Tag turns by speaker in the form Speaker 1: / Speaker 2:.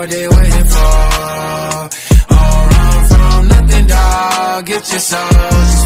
Speaker 1: what they waiting for. Don't run from nothing, dog. Get your soul.